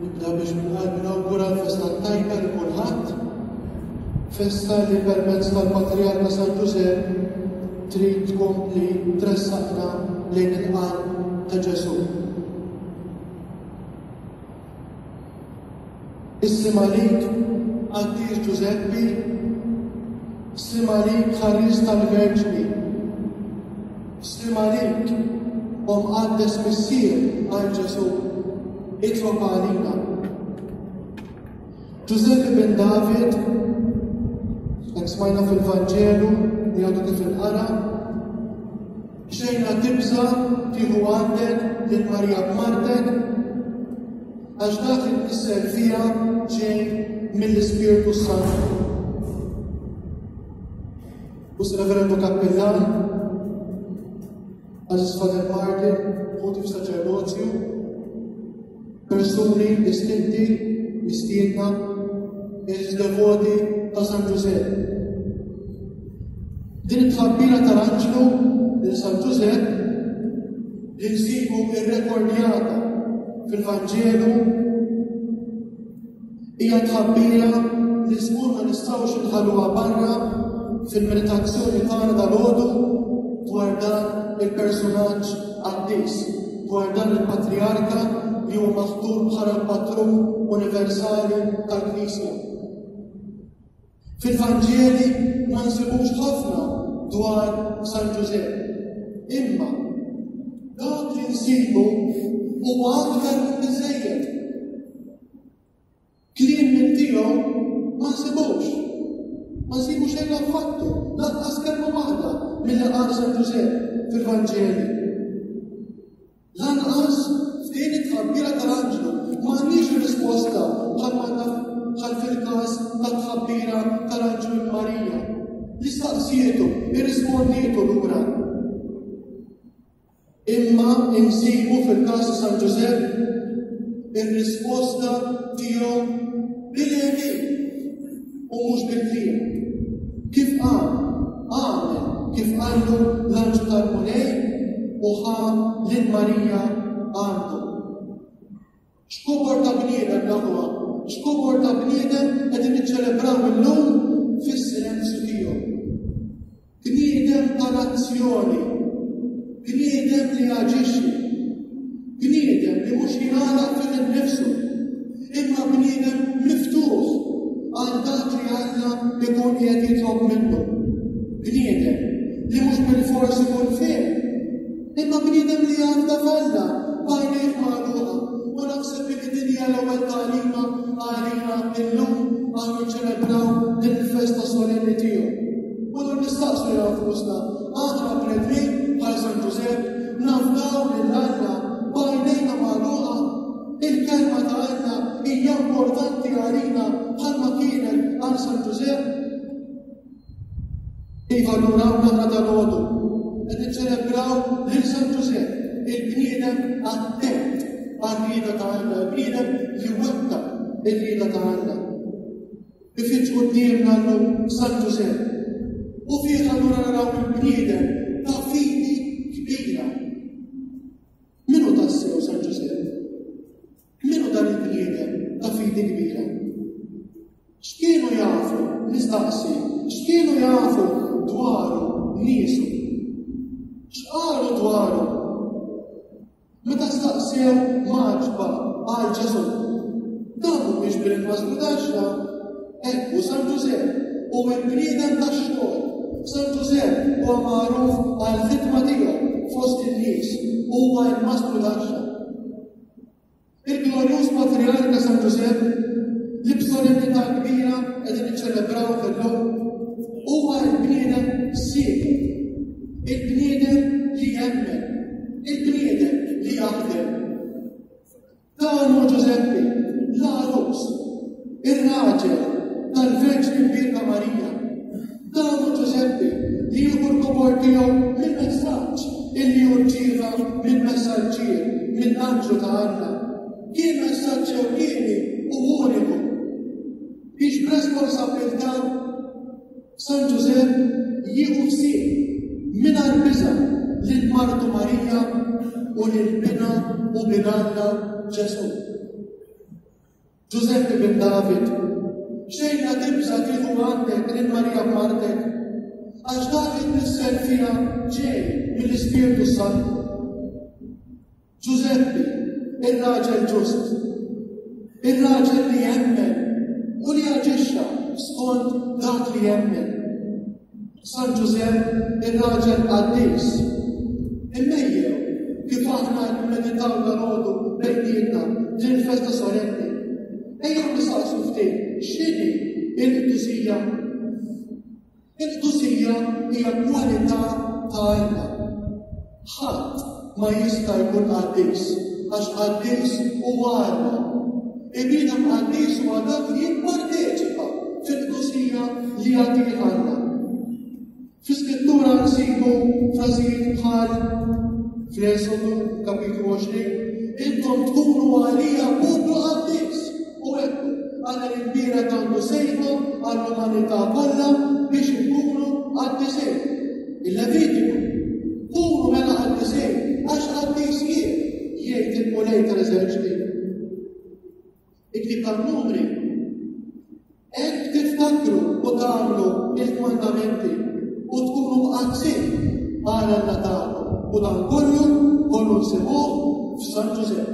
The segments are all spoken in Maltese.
Nibda biex minn qalbi nawgura l-festa tajba li kulħadd, festa li permezz tal-Patriarka San Ġużepp trid tkompli tressaqna lejn il-qalb ta' Ġesù. Issim għalik, Qaddis Ġużeppi, issim għalik ħaris tal-Verġni, issim għalik u mqaddes missier għal Ġesu, itlob għalina. Ġużeppi bin David, jek smajna fil-Vanġelu, li għadu kif il-qara, Xejna tibża' tieħu għandek lil Marija b'martek, għax dak li tnisser fiha ġej mill-Ispirtu s-Santu. U s-Reverendu Kappillan, Aziz Fader Martin, ħuti f'saċerdozju, Persuni distinti mistiedna biex devoti ta' San Ġużepp. Din it-tħabbira tal-anġlu lil San Ġużepp li nsibu irrekordjata fil-Vanġelu Hija tħabbira li żgur ma nistgħux inħalluha barra fil-meditazzjoni tagħna dal-għodu dwar dan il-personaġġ qaddis, dwar dan il-patrijarka li huwa maħtur bħala l-patrun universali tal-Knisja. Fil-Vanġeli ma nsibux ħafna dwar San Ġużepp. Imma dak li nsibu huwa aktar minn biżejjed. Kliem minn tiegħu ma nsibux. Ma nsibu xejn affattu, laqqas kelma waħda mill-li qal San Ġużepp fil-Vanġeli. Lanqas f'din it-tħabbira tal-anġlu m'għandniex ir-risposta bħal fil-każ tat-tħabbira tal-anġlu lil Marija li staqsietu, irrispondietu lura. Imma insibu fil-każ ta' San Ġużepp ir-risposta tiegħu bil-għedin. U mhux bil-kliem. Kif qal, għamel kif qallu l-anġu tal-Mulej u ħa lil Marija għandu. X'kobor ta' bniedem l-aħwa, x'kobor ta' bniedem qegħdin niċċelebraw illum fis-silenzju tiegħu. Bniedem ta' l-azzjoni. Bniedem li jaġixxi. Bniedem li mhux jingħalaq fih innifsu, imma bniedem miftuħ għal dak li Alla jkun qiegħed jitlob minnu. Bniedem li mhux bilfors ikun fih, imma bniedem li jgħadda f'Alla b'għajnejh magħluqa u naħseb li din hija l-ewwel tagħlima għalina illum għal niċċelebraw din il-festa solenni tiegħu. U dur nistaqsu li nfusna, aħna bnedmin bħal San Ġużepp nafdaw lil Alla bajnejna magħluqa il-kelma ta' Alla hija importanti għalina bħalma kienet għal San Ġużepp. Iva lura naqra dal-għodu, qed niċċelebraw lil San Ġużepp, il-bniedem attent għal-rida ta' Alla, il-bniedem li wetta il-rida ta' Alla. Ifittx quddiemna llum San Ġużepp u fih allura naraw il-bniedem ta' fidi kbira. Minu tassew San Ġużepp? Minu dan il-bniedem ta' fidi kbira? X'kienu jafu nistaqsi, x'kienu jafu dwaru niesu? X'qalu dwaru? Meta staqsew maġba għal Ġesù, dan mhumiex bil-inqas mutaxxa, hekk u San Ġużepp u mill-bniedem tax-xogħol. San Ġużepp huwa magħruf għall-ħidma tiegħu fost in-nies u huwa l-mastru taxxa. Il-glorjuż Patriark ta' San Ġużepp li b'solenità kbira qegħdin niċċelebraw fil-lum huwa l-bniedem sieq, il-bniedem li jemmen, il-bniedem li jaħdem. Dan hu Ġużeppi, l-għarus, ir-raġel tal-Verġni Birka Marija Dan hu Ġużeppi li jieħu l-kumor tiegħu mill-messaġġ illi hu rċieva minn messaġġier, minn anġlu ta' Alla. Kien messaġġ ewlieni u uniku. Biex b'responsabbiltà San Ġużepp jieħu ħsieb mingħajr biża' lil martu Marija u lil bina u bin Alla Ġesù. Ġużeppi bin David, xejna tibża tieħu għandek lil Marija b'martek, għax dak li tnissel fiha ġej mill-Ispirtu Santu. Ġużeppi, ir-raġel ġust, ir-raġel li jemmen u li aġixxa skont dak li jemmen. San Ġużepp ir-raġel qaddis. Immejjew kif aħna nmeditaw dal-għodu bejnietna din il-festa solenni. Ejja nistaqsu ftit x'inhi il-qdusija. Il-qdusija hija kwalità ta' Alla. Ħadd ma jista' jkun qaddis, għax qaddis huwa Alla. Ibniedem qaddis huwa dak li jipparteċipa fil-qdusija li jagħtih Alla. Fis-Skrittura nsibu frażijiet bħal fl-Esodu kapitlu 20, intom tkunu għalija poplu qaddis. U hekk għal il-kbira tantu sejħu għall-umanità kollha biex ikunu għad-disejn. Il-Levitiku, kunu mela għad-disejn għax għad-disejn jgħid il-mulej tal-eżerċti. Ikti tal-numri Hekk tiftakru u tagħmlu il-fundamenti u tkunu mqaddsin għal Alla tagħkom u dan kollu kollu nsibuh f'San Ġużepp.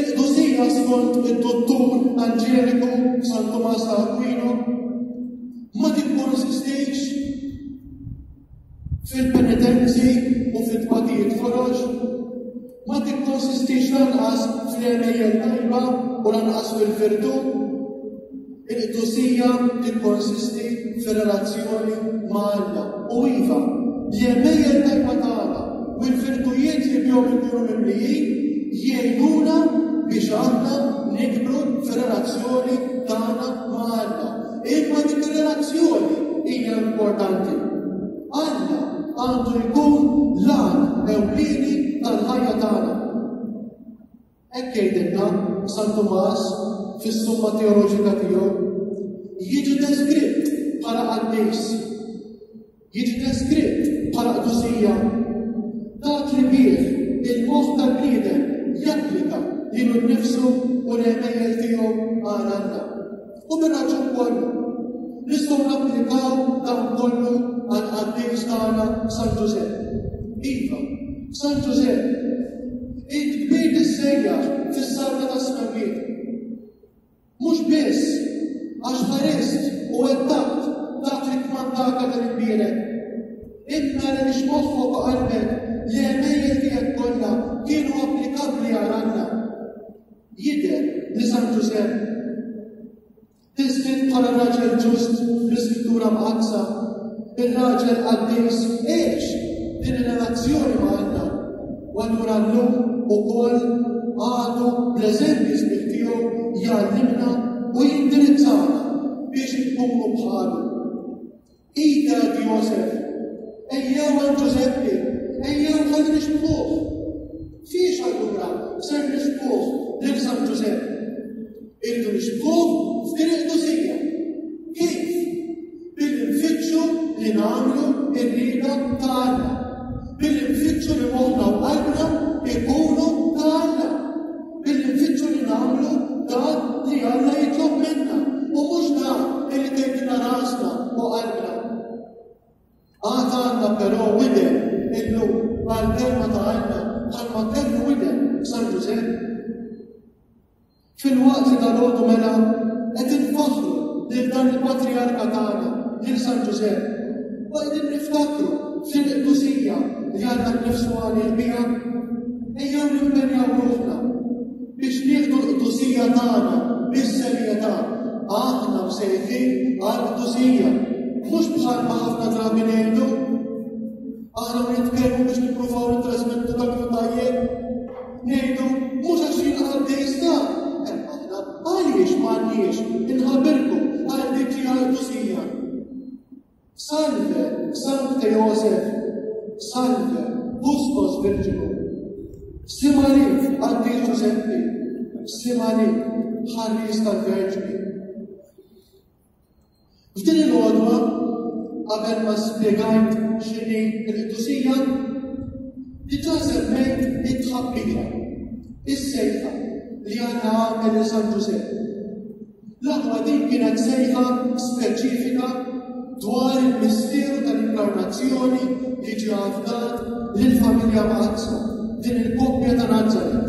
Iqdu sira skont id-dottur Anġeliku San Tomas ta' Aquino ma tikkonsistix fil-penitenzi u fil-tbatijiet foroġ, ma tikkonsistix lanqas fl-għemejjel tajba u lanqas fil-virtu. Il-qdusija tikkonsisti fir-relazzjoni ma' Alla u iva, l-għemejjel tajba ta' Alla u l-virtujiet li bihom inkunu mimlijin jgħinuna biex aħna nikbru fir-relazzjoni tagħna ma' Alla. Imma dik ir-relazzjoni hija importanti. Alla għandu jkun l-għan ewlieni tal-ħajja tagħna. Hekk jgħidilna San Tumas fis-Summa Teoloġika tiegħu, jiġi deskritt bħala qaddis, jiġi deskritt bħala qdusija. Dak li bih il-moħħ tal-bniedem japplika lilu nnifsu u l-għemejjel tiegħu għal Alla. U bir-raġun kollu, nistgħu napplikaw dan kollu għal qaddejs tagħna San Ġużepp. Iva, San Ġużepp, int kbir tissejjaħ fis-salva tas-sħabiet. Mhux biss għax ħarist u wettaqt dak li kmandaka dan il-bierek. Imma li biex moħħok u qalbek li għemejjel tiegħek kollha kienu applikabbli għal Alla. Jidher li San Ġużepp Tisbit bħala raġel ġust fl-iskrittura mqaddsa, ir-raġel qaddis għex din ir-relazzjoni ma' Alla. U allura llum ukoll għadu bl-eżempju sbieħ tiegħu jgħallimna u jindirizzana biex inkunu bħalu. Ida Josef, ejjew għal Ġużeppi, ejjew għal nixbuħ. Fiex allura ser nixbuħ nibżam Ġużeppi. Irdu nixbuħ f'din il-kusija. Kif? Billi nfittxu li nagħmlu ir-rida ta' Alla. Billi nfittxu li moħħna u qalbna ikunu ta' Alla. Billi nfittxu li nagħmlu dak li Alla jitlob minna u mhux dak li tgħidilna rasna u qalbna. Għad għandna però widen illum għall-kelma ta' Alla bħalma kellu widen San Ġużepp. Fil-waqt li dal-għodu mela qed infaħħru lil dan il-patrijarka tagħna lil San Ġużepp Waqt li niftakru x'in il-kusija li Alla nnifsu għalih biha, ejjew nimpenjaw ruħna biex nieħdu l-qdusija tagħna bis-serjetà aħna msejħin għal qdusija. Mhux bħal ma ħafna drabi ngħidu, aħna nitkellmu biex nippruvaw nittrasmettu dak li tajjeb, ngħidu mhux għax jien qaddejs ta' għaliex m'għandniex inħabirkom għal dik li għal qdusija. Salve, Sancte Josef, salve, Bustos Virginu, simali għaddi Giuseppe, simali ħarris tal-Verġni. F'din il-għodwa, qabel ma spiegajt xini il-ħtusija, diġa semmejt it-tħabbija, is-sejħa li għanna għamil San Giuseppe. L-aħwa din kienet sejħa speċifika dwar il-misteru tal-inkarnazzjoni li ġie afdat lill-familja Mazzu, din il-koppja ta' Nazaret.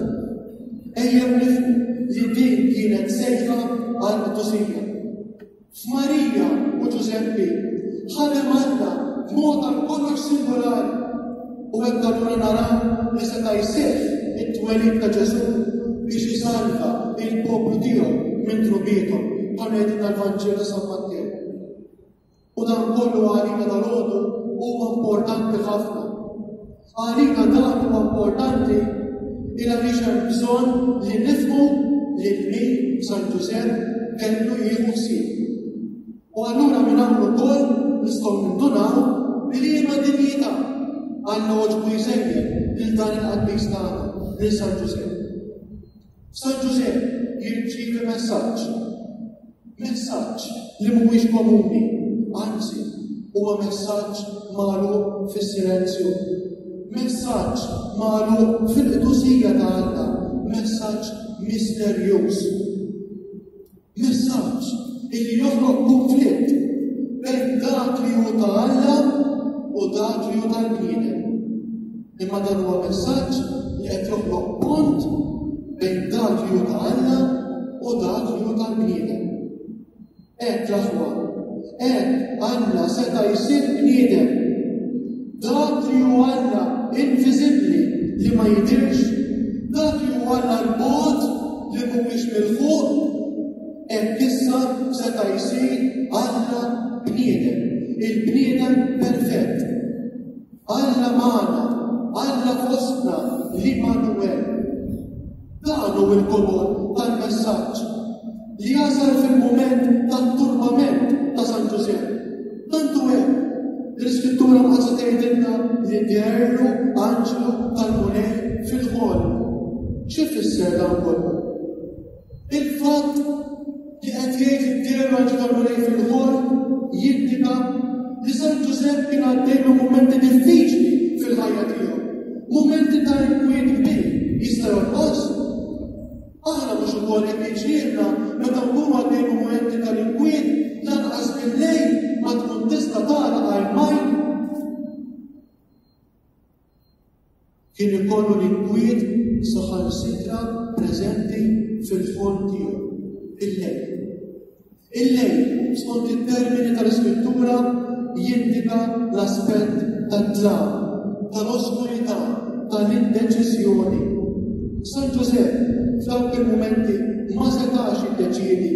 Ejjem nifhmu li din kienet sejħa għal qdusija. F'Marija u Ġużeppi ħadem Alla b'mod għal kollox singolari U hekk allura naraw li seta' jseħħ it-twelid ta' Ġesù biex isalva il-poplu tiegħu minn dnubiethom bħalma jgħidilna l-Vanġelu ta' San Mattew. U dan kollu għalina dal-għodu huwa importanti ħafna. Għalina dan huwa importanti il għaliex hemm bżonn li nifhmu li l-min San Ġużepp kellu jieħu ħsieb. U allura minn hawn ukoll nistgħu nindunaw li liema dinjità għandna oġbu jsejjer lil dan il-qaddis tagħna lil San Ġużepp. San Ġużepp jirċievi messaġġ, messaġġ li mhuwiex komuni, anzi huwa messaġġ magħluq fis-silenzju, messaġġ magħluq fil-qdusija ta' Alla, messaġġ misterjuż. Messaġġ illi joħloq kunflitt bejn dak li hu ta' Alla u dak li hu tal-bniedem. Imma dan huwa messaġġ li qed joħloq punt bejn dak li hu ta' Alla u dak li hu tal-bniedem. Hekk l-aħwa, hekk Alla seta' jsir bniedem Dak li hu Alla inviżibbli li ma jidhirx, dak li hu Alla l-bogħod li mhuwiex milħuq, hekk issa seta' jsir Alla bniedem, il-bniedem perfett. Alla magħna, Alla fostna li Manuel. Dan hu l-kulur tal-messaġġ li jasal fil-mument tat-turbament ta' San Ġużepp. Tantu hekk li l-Iskrittura Mqaddsa tgħidilna li derru anġlu tal-Mulej fil-ħol. Xi fisser dan kollu? Il-fatt li qed jgħid id-dierma ġewwa Mulej fil-ħol jindika li San Ġużepp kien għaddej minn mumenti diffiċli fil-ħajja tiegħu. Mumenti ta' inkwiet kbir jista' jonqos. Aħna mhux ukoll ikkiċirna meta nkunu għaddej minn mumenti ta' inkwiet lanqas bil-lejl ma tkun tista' tara għajmajn. Kien ikollu l-inkwiet saħansitra preżenti fil-ħolm tiegħu, il-lejl. Il-lejl, skont it-termini tal-Iskrittura, jindika l-aspett tad-dlam, tal-oskurità, tal-indeċiżjoni. San Ġużepp f'dawk il-mumenti ma setax jiddeċiedi,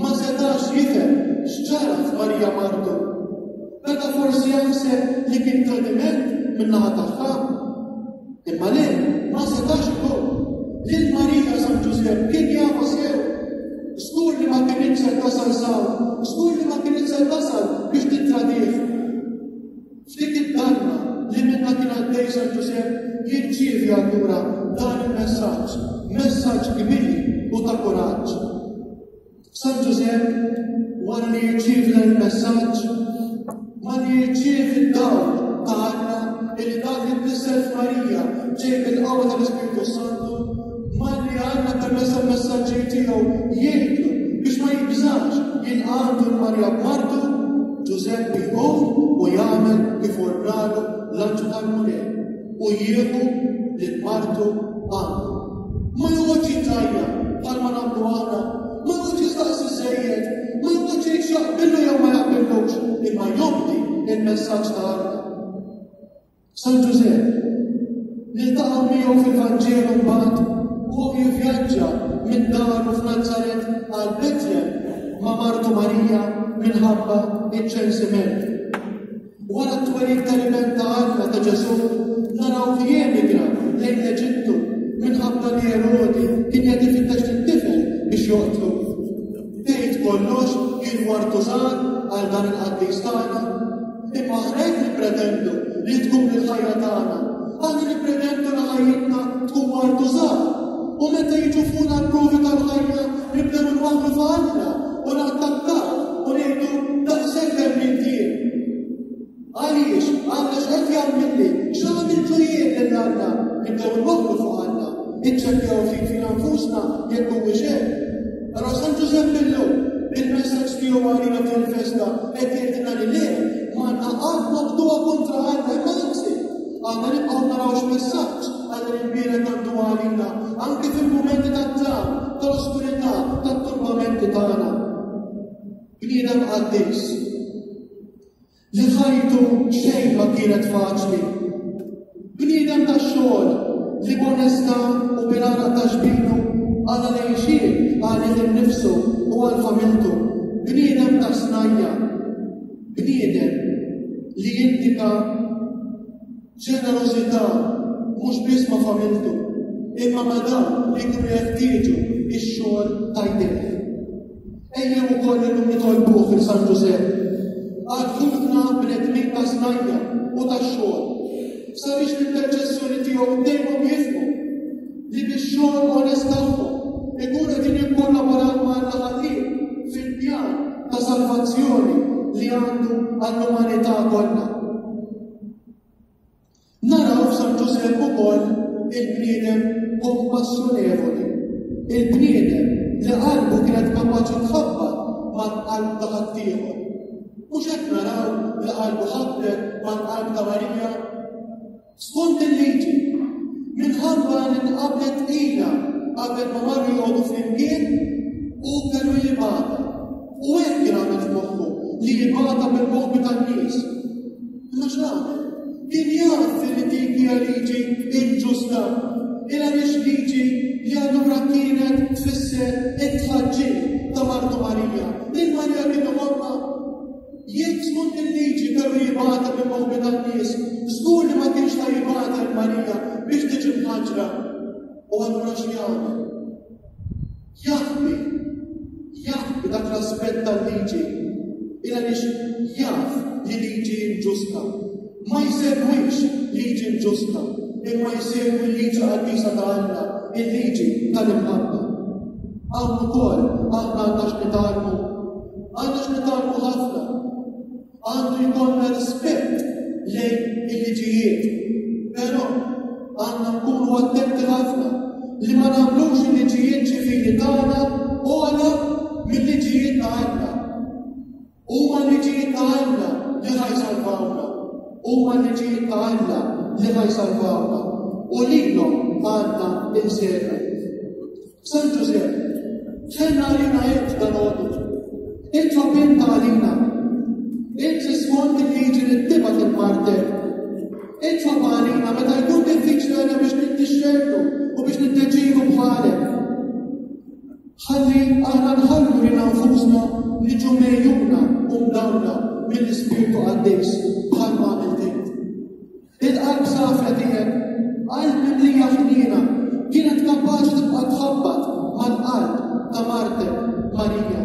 ma setax jifhem x'ġara f'Marija Martu. Meta forsi jaħseb li kien tradiment min-naħa tagħha, imma le ma setax ikun. Lil Marija San Ġużepp kien jafu sew. Skur li ma kienx se tasal saw, skur li ma kienx se tasal biex titradih. F'dik id-dalma li minna kien għaddej San Ġużepp jirċievi allura dan il-messaġġ, messaġġ kbir u ta' kuraġġ. San Ġużepp wara li jirċievi dan il-messaġġ ma li jirċievi d-dawl ta' Alla li dak li tnissel f'Marija ġej bil-qawwa tal-Ispirtu Santu ma li Alla permezz tal-messaġġi tiegħu jgħidu biex ma jibżax jinqardu l-Marja b'martu Ġużepp jqum u jagħmel kif ordalu l-anġu tal-mulej u jieħu lil martu għandu. Ma joqgħodx jitajja bħal ma nagħmlu aħna, ma joqgħodx jistaqsi żejjed, ma joqgħodx jgħid jaqbillu jew ma jaqbillux, imma jobdi il-messaġġ ta' Alla. San Ġużepp, niltaqgħu miegħu fil-Vanġelu mbagħad u jivvjaġġa minn daru f'Nazaret għal Betlehem ma' Martu Marija minħabba iċ-ċensiment. Wara t-twelid tal-Iben ta' Alla ta' Ġesù, naraw li jemigra lejn l-Eġittu minħabba li Erodi kien qed ifittex lit-tifel biex joqtlu. Tgħid kollox kien wartużan għal dan il-qaddis tagħna. Imma aħna qed nippretendu li tkun il-ħajja tagħna. Aħna nippretendu li ħajjitna tkun wartużan. U meta jiġu fuqna l-provi tal-ħajja nibdew nwaħħlu f'Alla u nattakkaw u ngħidu daqshekk hemm mintier. Għaliex, għandna x'qed jagħmilli, x'għamiltu jien lil Alla, nibdew nwakklu fuq Alla, niċċekkjaw ftit fina nfusna jekk huwiex hemm. Allora San Ġużepp illum il-messaġġ tiegħu għalina din festa qed jgħidilna li le ma naqgħod maqtuha kontra Alla, imma anzi, għandna nibqgħu narawx messaġġ Għadha il-biena għandu għalina, anke fil-mumenti ta' dżam, ta' oskurità, ta' turbamenti tagħna. Bniedem qaddis. Li ħajtu xejn ma kienet faċli. Bniedem ta' xogħol li bonesta u bilana ta' xbinu għala li jxir għal il-nifsu u għal familtu. Bniedem ta' snajja. Bniedem li jindika Ġenerożità mhux biss ma' familtu, imma ma' dawk li kienu jeħtieġu x-xogħol ta' jdejh. Ejjew ukoll illum nitolbuh fil San Ġużepp. Għadħufna bnedmin ta' snajja u ta' xogħol. Sabiex l-interċessjoni tiegħu dejjem jifhmu li bix-xogħol onest tagħhom ikun qegħdin jikkollaboraw mal-ħaddiem fil-pjan ta' salvazzjoni li għandu għall-umanità kollha. Naraw f'San Ġużepp ukoll il-bniedem kompassjonevoli, il-bniedem li qalbu kienet kapaċi tħabbat mal-qalb ta' ħaddieħor. Mhux qed naraw li qalbu ħabbet mal-qalb ta' Marija. Skont il-liġi, minħabba li nqablet ilha qabel ma marru jgħodu flimkien u kellu jibata. U hekk kien għamel f'moħħu li jibata bil-moħbi tan-nies. Kien jgħid li din hija liġi inġusta, il għaliex liġi li allura kienet tfisser it-tħaġġir ta' Martu Marija. Din Marija kien imorna jekk tkun il-liġi kellu jibgħata minn moħbi tan-nies, żgur li ma kienx ta' jibgħata l-Marija biex tiġi mħaġġra. U allura x'jagħmel? Jafni, jafni dak l-aspett tal-liġi, il għaliex jaf li liġi inġusta. Ma jsegwix liġi inġusta, imma jsegwi l-liġi qaddisa ta' Alla, il-liġi tal-imħabba. Hawn ukoll aħna għandna x'nitalmu. Għandna x'nitalmu ħafna Għandu jkollna rispett lejn il-liġijiet, però għandna nkunu attenti ħafna li ma nagħmlux il-liġijiet ċivili tagħna ogħla mill-liġijiet ta' Alla. Huma l-liġijiet ta' Alla li ħajsalvawna. Huma l-liġijiet ta' Alla li ħajsalvawna. U lilhom għandna insegwu. San Ġużepp, kellna għalina int dal-għodu. Int binna għalina. Int rispond il-liġi li tibat il-marter. Int ħobba għalina meta jkun diffiċli għalina biex nittixxertu u biex nitteġibu bħalek. Ħalli aħna nħallu li nfusna li ġu mejjuna u mdawna mill-ispirtu għaddejs bħal ma għamiltejt. Il-qalb safra tiegħek, qalb mimlija ħniena, kienet kapaċi tibqa' tħabbat mal-qalb ta' martek Marija.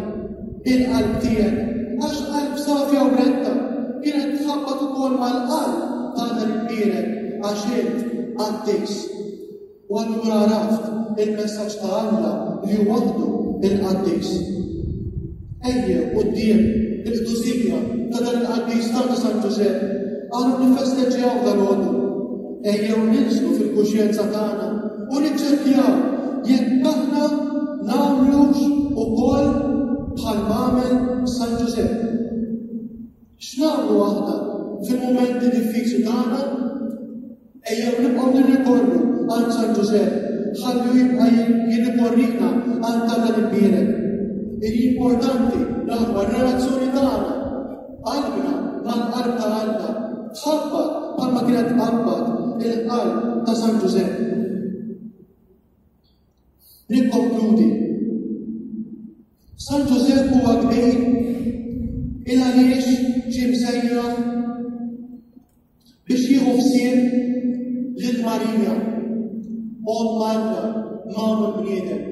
Il-qalb tiegħek, għax qalb safja u retta, kienet tħabbat ukoll mal-qalb tagħna l-kbirek għax int qaddis. U allura għaraft il-messaġġ ta' Alla li hu waħdu il-qaddis. Ejje quddiem il-qdusija ta' dan il-qaddis ta' San Ġużepp għandu nifesteġġjaw dal-għodu. Ejjew ninżlu fil-kuxjenza tagħna u niċċekkjaw jekk aħna nagħmlux ukoll bħal magħmel San Ġużepp. X'nagħmlu aħna fil-mumenti diffiċli tagħna Ejjew nibqgħu nirrikorru għal San Ġużepp ħalli jibqa' jirrikorrina għal dan il-bierek. Importanti naħwa r-relazzjoni tagħna qalbna mal-qalb ta' Alla tħabbat bħalma kienet tħabbat il-qalb ta' San Ġużepp. Nikkonkludi. San Ġużepp huwa kbir il għaliex ġie msejjaħ Biex jieħu ħsieb lil Marija, Omm Malta, Mamu l-Bniedem.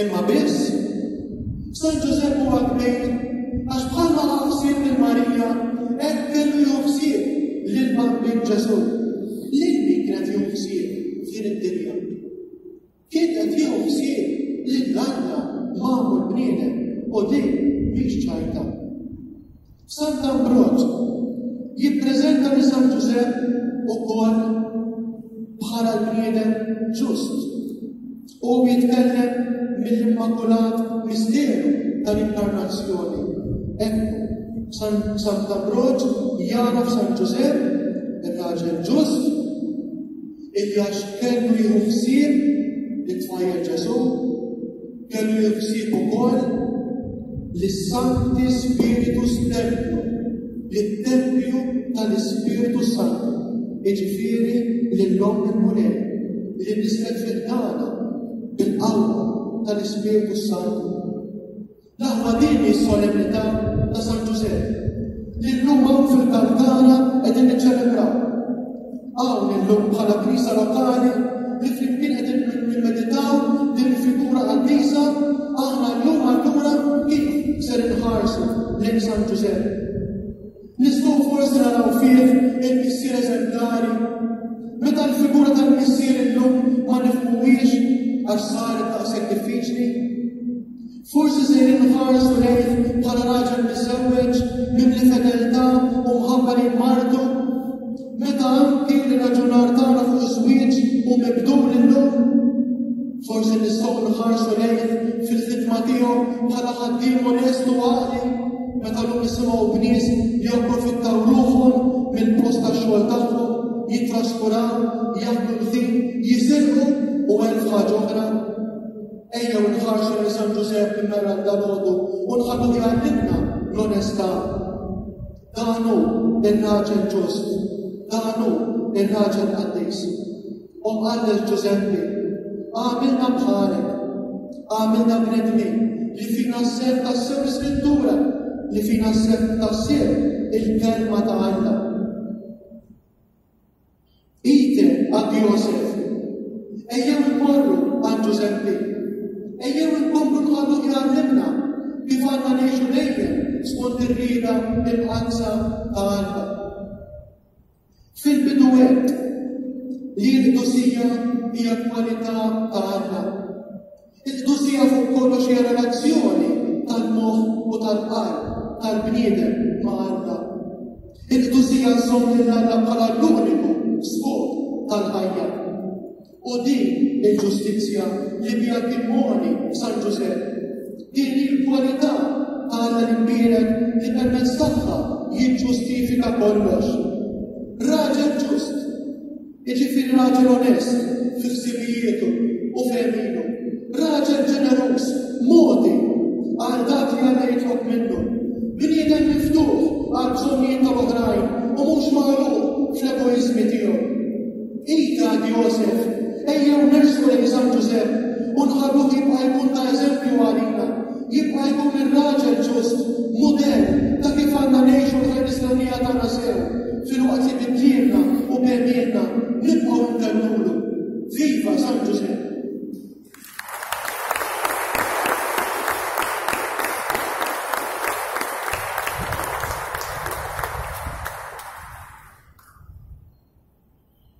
Imma biss, San Ġużepp huwa kbir għax bħalma ħa ħsieb lil Marija hekk kellu jieħu ħsieb lil Bambin Ġesù. Lil min kienet jieħu ħsieb f'din id-dinja? Kien qed jieħu ħsieb li l-għalla magħmul bniedem u din mhix ċajta. Sant Ambrot jippreżenta li San Ġużepp ukoll bħala l-bniedem ġust u jitkellem mill-immakulat misteru tal-inkarnazzjoni. Ekku, San Ambrot jara San Ġużepp, il-raġel ġust, Illi għax kellu jieħu ħsieb it-tfajjel Ġesù, kellu jieħu ħsieb ukoll li s-Santi Spiritu Sternu, li t-tempju tal-Ispiritu Santu, iġifieri lill-Om il-Mulej, li nislet fil-dana bil-qawwa tal-Ispiritu Santu L-aħwa din hi s-solennità ta' San Ġużepp li llum hawn fil-Kalkana qegħdin niċċelebraw. Hawn illum bħala Knisja lokali li flimkien qegħdin nimmeditaw din il-figura qaddisa aħna llum allura kif ser inħarsu lejn San Ġużepp. Nistgħu forsi naraw fih il-missier eżemplari meta l-figura tal-missier illum ma nifhmuhiex għax saret taqsek diffiċli Forsi ser jinħares lejh bħala raġel miżżewweġ, mimli fedeltà u mħabba lejn martu? Meta anki l-irraġunar tagħna fuq iż-żwieġ hu mibdul illum? Forsi nistgħu nħarsu lejh fil-ħidma tiegħu bħala ħaddiem onestu għaqli meta llum nisimgħu b'nies li japprofittaw ruħhom mill-post tax-xogħol tagħhom, jittraskuraw, jaħdmu l-ħin, jisirqu u elf ħaġa oħra. Ejjew inħarsu lil San Ġużepp il-meraq dalgħodu u nħallu jgħallimna l-onestà. Dan hu ir-raġel ġust, dan hu ir-raġel qaddis. U mqallel Ġużeppi, għamilna bħalek, għamilna bnedmi li fina s-ser tas-sew l-iskrittura, li fina s-ser tas-sew il-kelma ta' Alla. Ite għal Josef, ejjew immorru għal Ġużeppi, ejjew inkomplu nħollu jgħallimna kif għandna ngħixu dejjem skont ir-rieda il-qansa ta' Alla. Fil-bidu għedt li l-dosija hija kwalità ta' Alla. It-tnusija fuq kollox hija relazzjoni tal-moħħ u tal-qalb tal-bniedem ma' Alla. Il-qdusija żżomm lil Alla bħala l-uniku skop tal-ħajja. U din il-ġustizzja li bija timmoni San Ġużepp. Din hi l-kwalità ta' Alla l-imbierek li permezz tagħha jiġġustifika kollox. Raġel ġust Jiġifieri raġel onest fi ħsibijietu u fehmilu, raġel ġeneruż, modi għal dak li għandha jitlob minnu, bniedem miftuħ għal bżonnijiet tal-oħrajn u mhux magħruf fl-egoiżmi tiegħu. Ika għad Josef, ejjew nersu lejn San Ġużepp u nħalluh jibqa' jkun ta' eżempju għalina Jibqa' jkun ir-raġel ġust mudell ta' kif għandna ngħixu l-ħajja Kristjanija tagħna sew, filwaqt li bidlielna u bemienna nibqgħu ntennulu. Viva San Ġużepp!